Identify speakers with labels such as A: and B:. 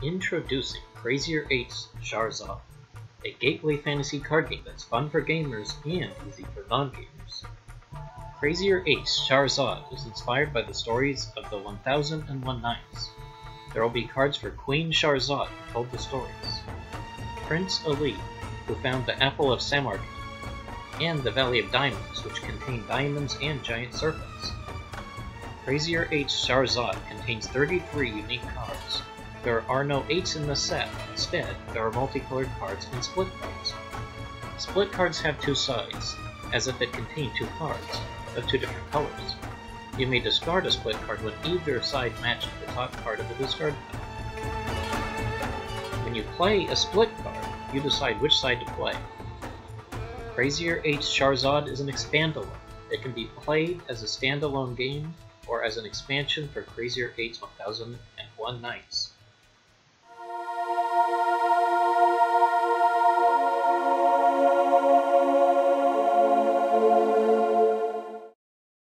A: Introducing Crazier 8's Shahrzad, a gateway fantasy card game that's fun for gamers and easy for non-gamers. Crazier 8's Shahrzad is inspired by the stories of the 1001 Nights. There will be cards for Queen Shahrzad who told the stories, Prince Ali, who found the Apple of Samarkand, and the Valley of Diamonds, which contain diamonds and giant serpents. Crazier 8's Shahrzad contains 33 unique cards, there are no 8s in the set, instead, there are multicolored cards and split cards. Split cards have two sides, as if it contained two cards, of two different colors. You may discard a split card when either side matches the top card of the discard pile. When you play a split card, you decide which side to play. Crazier 8's Shahrzad is an expandalone. It can be played as a standalone game or as an expansion for Crazier 8's 1001 Nights.